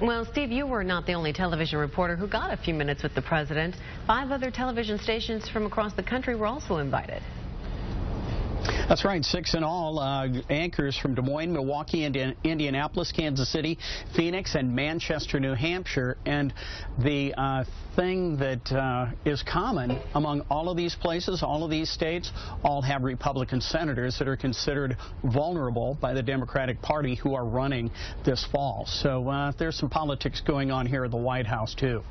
Well, Steve, you were not the only television reporter who got a few minutes with the president. Five other television stations from across the country were also invited. That's right, six in all. Uh, anchors from Des Moines, Milwaukee, Indian Indianapolis, Kansas City, Phoenix, and Manchester, New Hampshire. And the uh, thing that uh, is common among all of these places, all of these states, all have Republican senators that are considered vulnerable by the Democratic Party who are running this fall. So uh, there's some politics going on here at the White House, too.